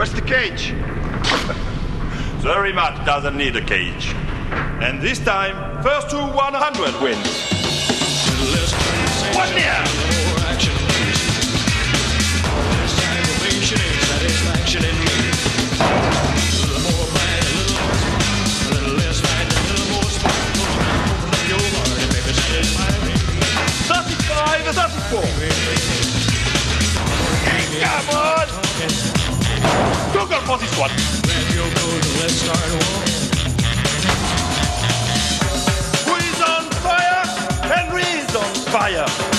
Where's the cage? the remark doesn't need a cage. And this time, first to 100 wins. Thirty-five, thirty-four. Come This one. Who is on fire? Henry is on fire.